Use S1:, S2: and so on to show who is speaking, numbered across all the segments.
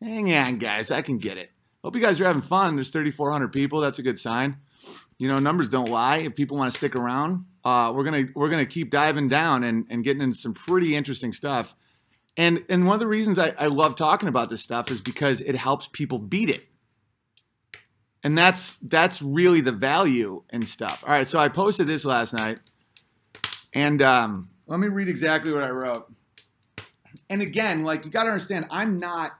S1: Hang on, guys. I can get it. Hope you guys are having fun. There's 3,400 people. That's a good sign. You know, numbers don't lie. If people want to stick around, uh, we're gonna we're gonna keep diving down and, and getting into some pretty interesting stuff. And and one of the reasons I, I love talking about this stuff is because it helps people beat it. And that's that's really the value and stuff. All right, so I posted this last night, and um, let me read exactly what I wrote. And again, like you got to understand, I'm not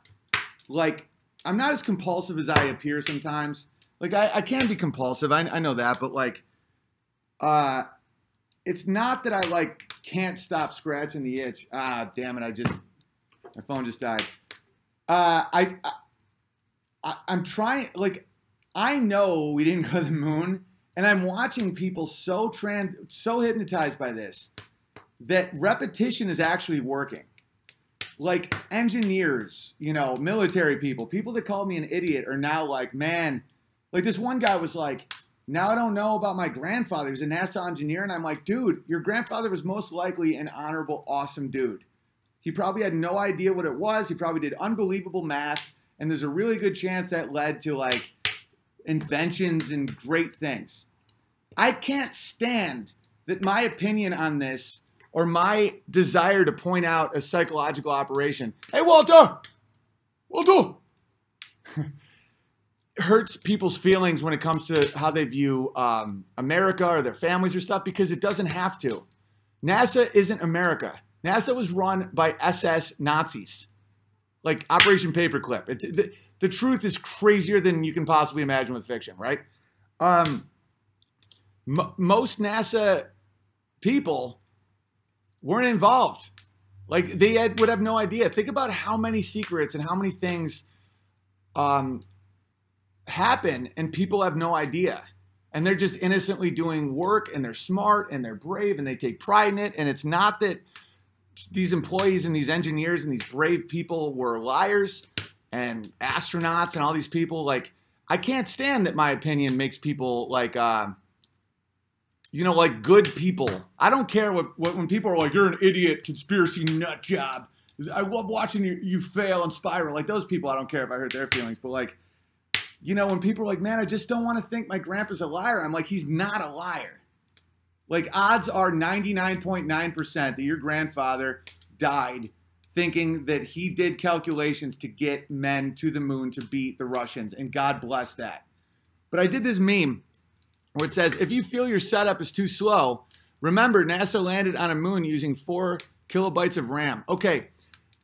S1: like I'm not as compulsive as I appear sometimes. Like I, I can be compulsive, I, I know that, but like, uh, it's not that I like can't stop scratching the itch. Ah, damn it! I just my phone just died. Uh, I, I I'm trying like I know we didn't go to the moon, and I'm watching people so trans so hypnotized by this that repetition is actually working. Like engineers, you know, military people, people that called me an idiot are now like, man, like this one guy was like, now I don't know about my grandfather. He was a NASA engineer. And I'm like, dude, your grandfather was most likely an honorable, awesome dude. He probably had no idea what it was. He probably did unbelievable math. And there's a really good chance that led to like inventions and great things. I can't stand that my opinion on this or my desire to point out a psychological operation. Hey, Walter! Walter! hurts people's feelings when it comes to how they view um, America or their families or stuff because it doesn't have to. NASA isn't America. NASA was run by SS Nazis, like Operation Paperclip. It, the, the, truth is crazier than you can possibly imagine with fiction, right? Um, most NASA people weren't involved. Like they had, would have no idea. Think about how many secrets and how many things um, happen and people have no idea. And they're just innocently doing work and they're smart and they're brave and they take pride in it. And it's not that these employees and these engineers and these brave people were liars and astronauts and all these people. Like, I can't stand that my opinion makes people like, uh, you know, like good people. I don't care what, what when people are like, you're an idiot, conspiracy nut job. I love watching you, you fail and spiral. Like those people, I don't care if I hurt their feelings, but like, you know, when people are like, man, I just don't want to think my grandpa's a liar, I'm like, he's not a liar. Like, odds are 99.9% that your grandfather died thinking that he did calculations to get men to the moon to beat the Russians, and God bless that. But I did this meme where it says, if you feel your setup is too slow, remember NASA landed on a moon using four kilobytes of RAM. Okay,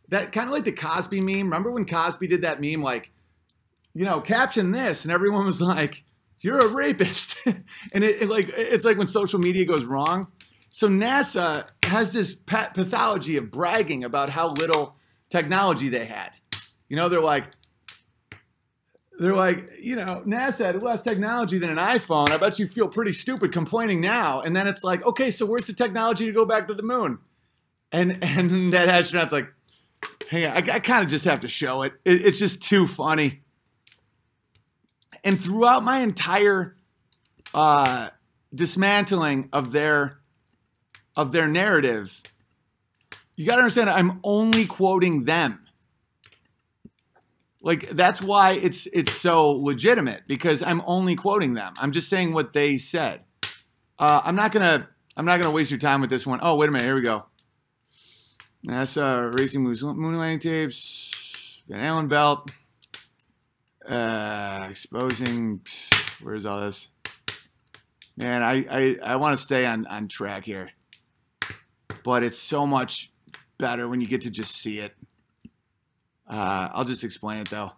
S1: that kind of like the Cosby meme. Remember when Cosby did that meme like, you know, caption this, and everyone was like, "You're a rapist," and it, it, like it's like when social media goes wrong. So NASA has this pathology of bragging about how little technology they had. You know, they're like, they're like, you know, NASA had less technology than an iPhone. I bet you feel pretty stupid complaining now. And then it's like, okay, so where's the technology to go back to the moon? And and that astronaut's like, hang on, I, I kind of just have to show it. it. It's just too funny. And throughout my entire uh, dismantling of their of their narrative, you got to understand I'm only quoting them. Like that's why it's it's so legitimate because I'm only quoting them. I'm just saying what they said. Uh, I'm not gonna I'm not gonna waste your time with this one. Oh wait a minute, here we go. That's NASA racing moon landing tapes, Van Allen belt. Uh, exposing. Where's all this? Man, I, I, I want to stay on, on track here. But it's so much better when you get to just see it. Uh, I'll just explain it though.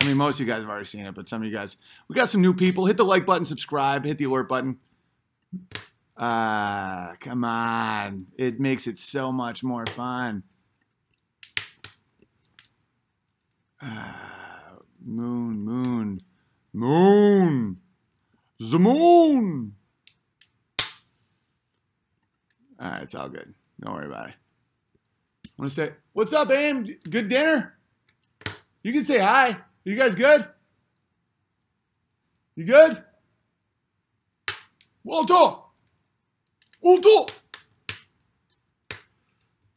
S1: I mean, most of you guys have already seen it, but some of you guys, we got some new people. Hit the like button, subscribe, hit the alert button. Ah, uh, come on. It makes it so much more fun. Uh, Moon, moon, moon, the moon. All right, it's all good. Don't worry about it. Want to say, what's up, Am? Good dinner? You can say hi. You guys good? You good? Walter! Walter!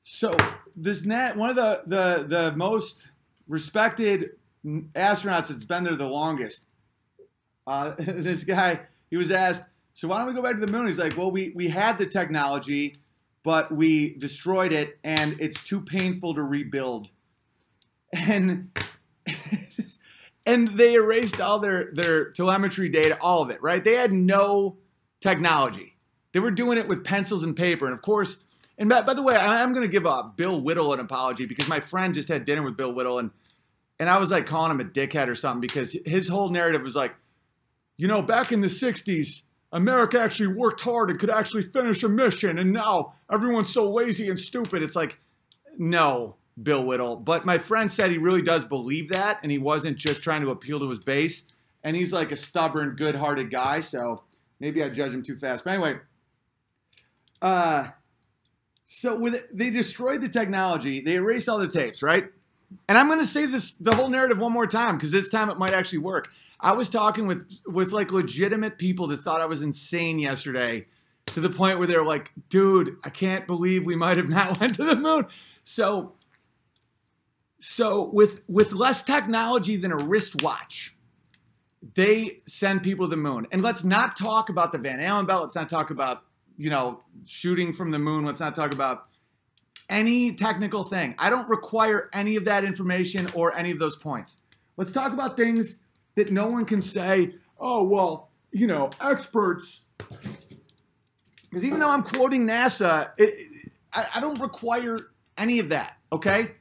S1: So this net, one of the the the most respected astronauts that's been there the longest. Uh, this guy, he was asked, so why don't we go back to the moon? He's like, well, we, we had the technology, but we destroyed it, and it's too painful to rebuild. And and they erased all their their telemetry data, all of it, right? They had no technology. They were doing it with pencils and paper, and of course. And by, the way, I'm going to give uh, Bill Whittle an apology because my friend just had dinner with Bill Whittle, and and I was like calling him a dickhead or something because his whole narrative was like, you know, back in the '60s, America actually worked hard and could actually finish a mission, and now everyone's so lazy and stupid. It's like, no, Bill Whittle. But my friend said he really does believe that, and he wasn't just trying to appeal to his base. And he's like a stubborn, good-hearted guy, so maybe I judge him too fast. But anyway, uh, so with they destroyed the technology, they erased all the tapes, right? And I'm going to say this the whole narrative one more time because this time it might actually work. I was talking with with like legitimate people that thought I was insane yesterday to the point where they're like, "Dude, I can't believe we might have not went to the moon." So so with with less technology than a wristwatch, they send people to the moon. And let's not talk about the Van Allen belt. Let's not talk about you know shooting from the moon. Let's not talk about any technical thing. I don't require any of that information or any of those points. Let's talk about things that no one can say. Oh well, you know, experts. Because even though I'm quoting NASA, it, I, I don't require any of that. Okay.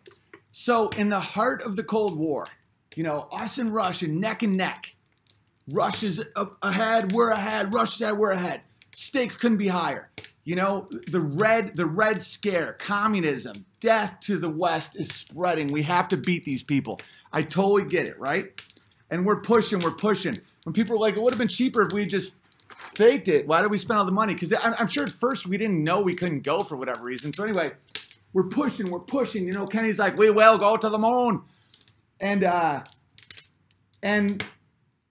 S1: So, in the heart of the Cold War, you know, us and Russia neck and neck. Russia's ahead, we're ahead. Russia's ahead, we're ahead. Stakes couldn't be higher. You know, the red, the red scare, communism, death to the West is spreading. We have to beat these people. I totally get it, right? And we're pushing, we're pushing. When people are like, it would have been cheaper if we just faked it. Why did we spend all the money? Because I'm, I'm sure at first we didn't know we couldn't go for whatever reason. So anyway, we're pushing, we're pushing. You know, Kenny's like, we will go to the moon. And uh and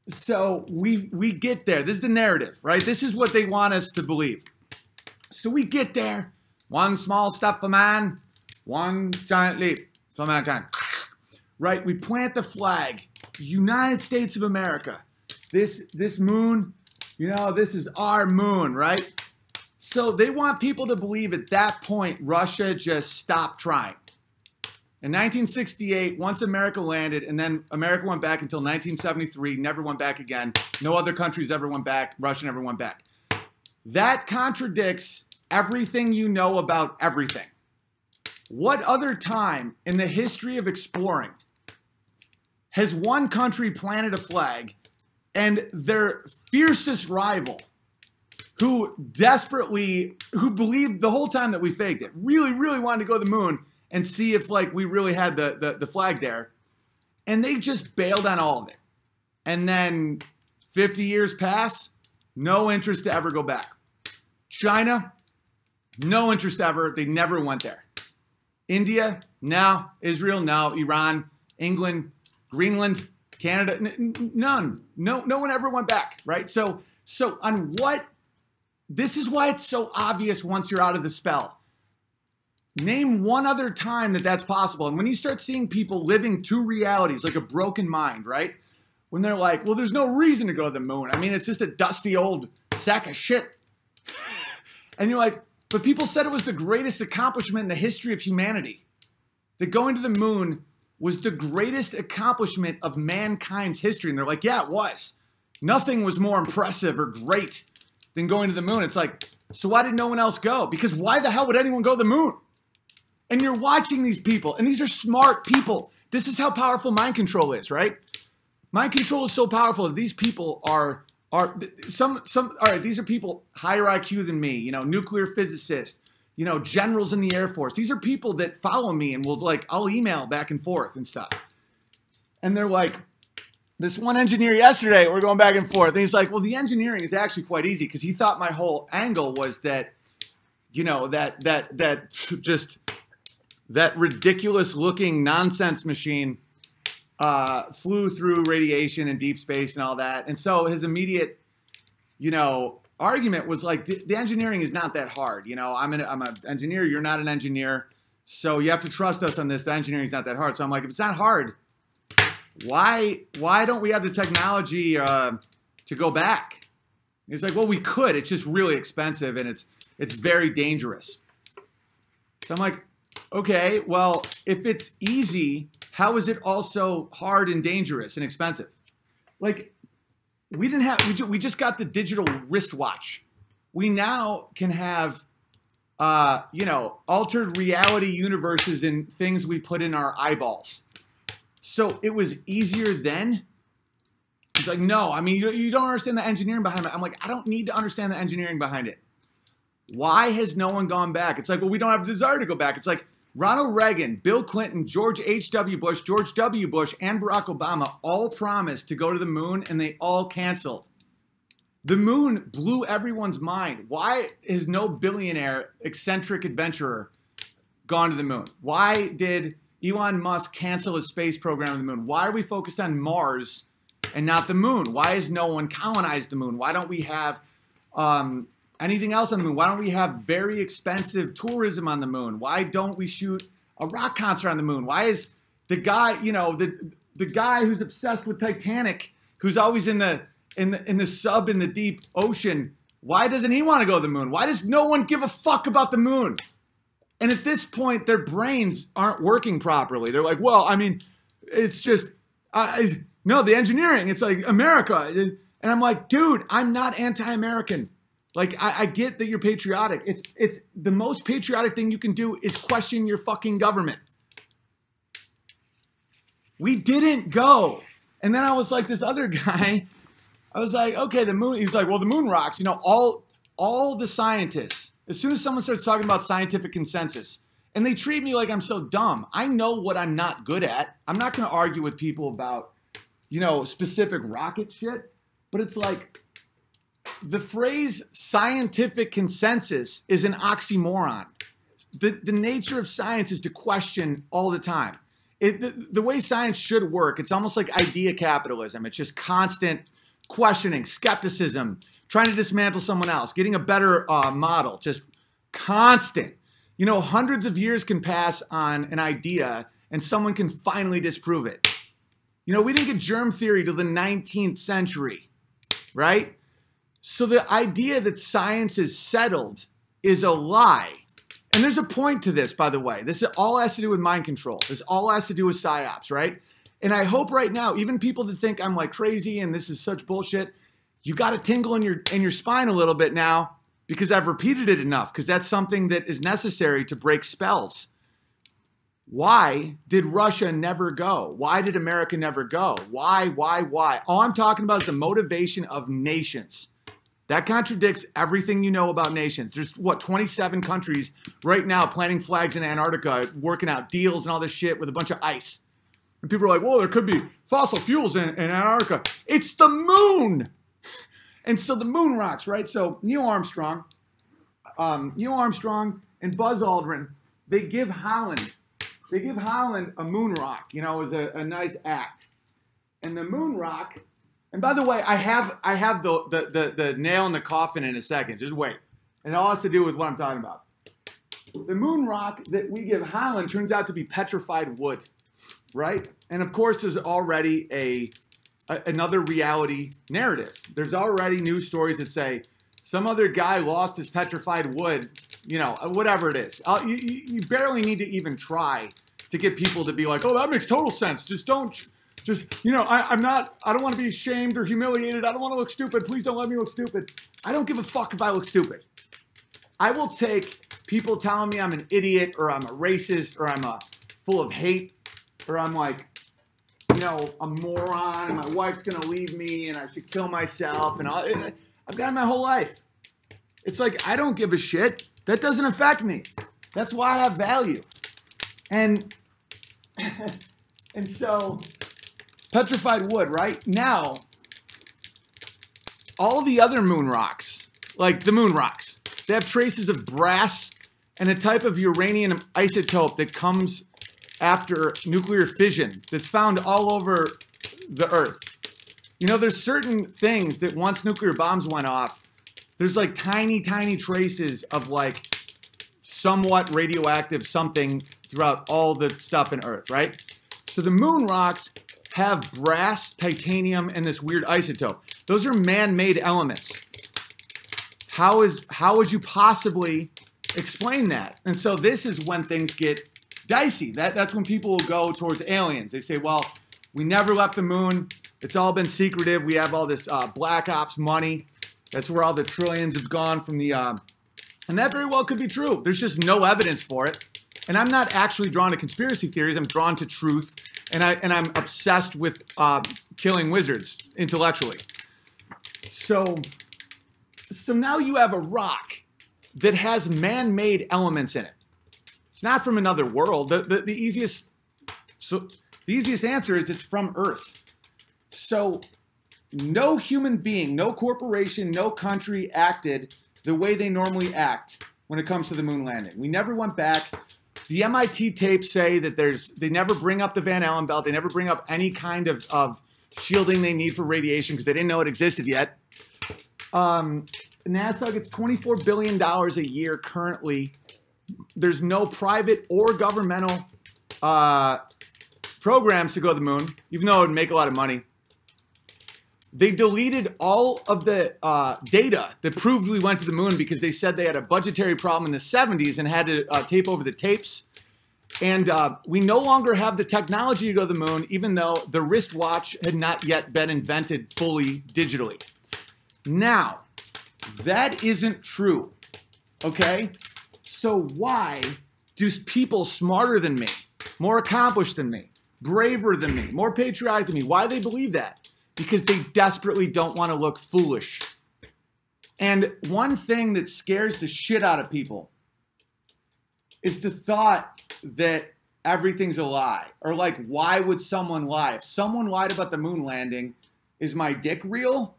S1: so we we get there. This is the narrative, right? This is what they want us to believe. So we get there. One small step for man, one giant leap for mankind. Right? We plant the flag. United States of America. This this moon, you know, this is our moon, right? So they want people to believe at that point Russia just stopped trying. In 1968, once America landed, and then America went back until 1973, never went back again. No other countries ever went back. Russia never went back. That contradicts everything you know about everything. What other time in the history of exploring has one country planted a flag and their fiercest rival who desperately, who believed the whole time that we faked it, really, really wanted to go to the moon and see if like we really had the, the, the flag there. And they just bailed on all of it. And then 50 years pass, no interest to ever go back. China, no interest ever. They never went there. India, no. Israel, no. Iran, England, Greenland, Canada, none. No, no one ever went back, right? So, so on what this is why it's so obvious once you're out of the spell. Name one other time that that's possible. And when you start seeing people living two realities, like a broken mind, right? When they're like, well, there's no reason to go to the moon. I mean, it's just a dusty old sack of shit. and you're like, but people said it was the greatest accomplishment in the history of humanity. That going to the moon was the greatest accomplishment of mankind's history. And they're like, yeah, it was. Nothing was more impressive or great than going to the moon. It's like, so why did no one else go? Because why the hell would anyone go to the moon? And you're watching these people, and these are smart people. This is how powerful mind control is, right? Mind control is so powerful that these people are are some some all right, these are people higher IQ than me, you know, nuclear physicists, you know, generals in the Air Force. These are people that follow me and will like I'll email back and forth and stuff. And they're like, this one engineer yesterday, we're going back and forth, and he's like, "Well, the engineering is actually quite easy because he thought my whole angle was that, you know, that that that just that ridiculous looking nonsense machine uh, flew through radiation and deep space and all that, and so his immediate, you know, argument was like, the, the engineering is not that hard. You know, I'm an I'm an engineer, you're not an engineer, so you have to trust us on this. The engineering is not that hard. So I'm like, if it's not hard." why why don't we have the technology uh, to go back? He's like, well, we could. It's just really expensive and it's it's very dangerous. So I'm like, okay, well, if it's easy, how is it also hard and dangerous and expensive? Like, we didn't have we, ju- we just got the digital wristwatch. We now can have uh, you know, altered reality universes and things we put in our eyeballs. So it was easier then. He's like, no, I mean, you, you don't understand the engineering behind it. I'm like, I don't need to understand the engineering behind it. Why has no one gone back? It's like, well, we don't have a desire to go back. It's like Ronald Reagan, Bill Clinton, George H.W. Bush, George W. Bush, and Barack Obama all promised to go to the moon and they all canceled. The moon blew everyone's mind. Why has no billionaire, eccentric adventurer gone to the moon? Why did Elon Musk cancel his space program on the moon? Why are we focused on Mars and not the moon? Why has no one colonized the moon? Why don't we have um, anything else on the moon? Why don't we have very expensive tourism on the moon? Why don't we shoot a rock concert on the moon? Why is the guy, you know, the the guy who's obsessed with Titanic, who's always in the in the in the sub in the deep ocean, why doesn't he want to go to the moon? Why does no one give a fuck about the moon? And at this point, their brains aren't working properly. They're like, well, I mean, it's just, I, no, the engineering, it's like America. And I'm like, dude, I'm not anti American. Like, I, I, get that you're patriotic. It's, it's the most patriotic thing you can do is question your fucking government. We didn't go. And then I was like, this other guy, I was like, okay, the moon, he's like, well, the moon rocks. You know, all, all the scientists, as soon as someone starts talking about scientific consensus, and they treat me like I'm so dumb, I know what I'm not good at. I'm not going to argue with people about, you know, specific rocket shit, but it's like the phrase scientific consensus is an oxymoron. The, the nature of science is to question all the time. It, the, the way science should work, it's almost like idea capitalism. It's just constant questioning, skepticism, trying to dismantle someone else, getting a better uh, model, just constant. You know, hundreds of years can pass on an idea and someone can finally disprove it. You know, we didn't get germ theory till the 19th century, right? So the idea that science is settled is a lie. And there's a point to this, by the way. This all has to do with mind control. This all has to do with psyops, right? And I hope right now, even people that think I'm like crazy and this is such bullshit, you got to tingle in your in your spine a little bit now because I've repeated it enough because that's something that is necessary to break spells. Why did Russia never go? Why did America never go? Why, why, why? All I'm talking about is the motivation of nations. That contradicts everything you know about nations. There's what 27 countries right now planting flags in Antarctica, working out deals and all this shit with a bunch of ice. And people are like, well, there could be fossil fuels in, in Antarctica. It's the moon. And so the moon rocks, right? So Neil Armstrong, um, Neil Armstrong and Buzz Aldrin, they give Holland, they give Holland a moon rock, you know, as a, a nice act. And the moon rock, and by the way, I have I have the, the the the nail in the coffin in a second. Just wait. And it all has to do with what I'm talking about. The moon rock that we give Holland turns out to be petrified wood right? And of course, there's already a, a, another reality narrative. There's already news stories that say some other guy lost his petrified wood, you know, uh, whatever it is. Uh, you, you barely need to even try to get people to be like, oh, that makes total sense. Just don't, just, you know, I, am not, I don't want to be shamed or humiliated. I don't want to look stupid. Please don't let me look stupid. I don't give a fuck if I look stupid. I will take people telling me I'm an idiot or I'm a racist or I'm a full of hate or I'm like, you know, a moron, and my wife's gonna leave me, and I should kill myself, and all, I've got my whole life. It's like I don't give a shit. That doesn't affect me. That's why I have value. And and so petrified wood, right? Now, all the other moon rocks, like the moon rocks, they have traces of brass and a type of uranium isotope that comes after nuclear fission that's found all over the earth. You know, there's certain things that once nuclear bombs went off, there's like tiny, tiny traces of like somewhat radioactive something throughout all the stuff in Earth, right? So the moon rocks have brass, titanium, and this weird isotope. Those are man-made elements. How is how would you possibly explain that? And so this is when things get dicey. That that's when people will go towards aliens. They say, well, we never left the moon. It's all been secretive. We have all this uh, black ops money. That's where all the trillions have gone from the. Uh, and that very well could be true. There's just no evidence for it. And I'm not actually drawn to conspiracy theories. I'm drawn to truth, and I and I'm obsessed with uh, killing wizards intellectually. So, so now you have a rock that has man-made elements in it. It's not from another world. The, the, the easiest so the easiest answer is it's from Earth. So no human being, no corporation, no country acted the way they normally act when it comes to the moon landing. We never went back. The MIT tapes say that there's they never bring up the Van Allen belt. They never bring up any kind of, of shielding they need for radiation because they didn't know it existed yet. Um, NASA gets $24 billion a year currently. There's no private or governmental uh, programs to go to the moon, even though it would make a lot of money. They deleted all of the uh, data that proved we went to the moon because they said they had a budgetary problem in the 70s and had to uh, tape over the tapes. And uh, we no longer have the technology to go to the moon, even though the wristwatch had not yet been invented fully digitally. Now, that isn't true. Okay? So why do people smarter than me, more accomplished than me, braver than me, more patriotic than me, why they believe that? Because they desperately don't want to look foolish. And one thing that scares the shit out of people is the thought that everything's a lie. Or like, why would someone lie? If someone lied about the moon landing, is my dick real?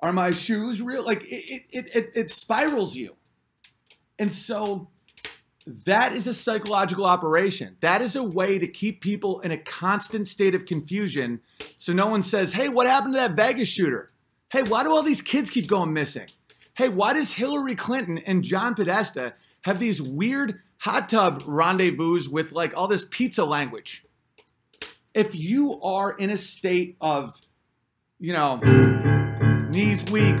S1: Are my shoes real? Like it, it, it, it spirals you. And so that is a psychological operation. That is a way to keep people in a constant state of confusion. So no one says, hey, what happened to that Vegas shooter? Hey, why do all these kids keep going missing? Hey, why does Hillary Clinton and John Podesta have these weird hot tub rendezvous with like all this pizza language? If you are in a state of, you know, knees weak,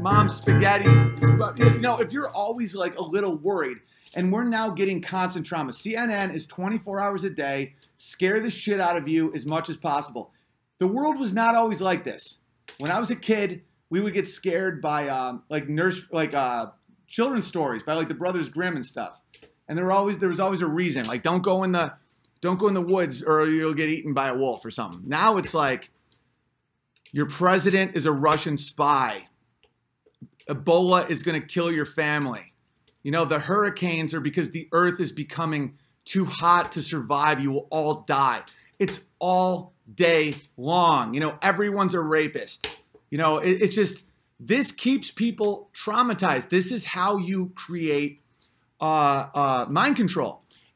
S1: mom spaghetti. You know, if you're always like a little worried, and we're now getting constant trauma. CNN is 24 hours a day, scare the shit out of you as much as possible. The world was not always like this. When I was a kid, we would get scared by um, like nurse, like uh, children's stories by like the Brothers Grimm and stuff. And there were always there was always a reason, like don't go in the don't go in the woods or you'll get eaten by a wolf or something. Now it's like your president is a Russian spy. Ebola is going to kill your family. You know, the hurricanes are because the earth is becoming too hot to survive. You will all die. It's all day long. You know, everyone's a rapist. You know, it, it's just, this keeps people traumatized. This is how you create uh, uh, mind control.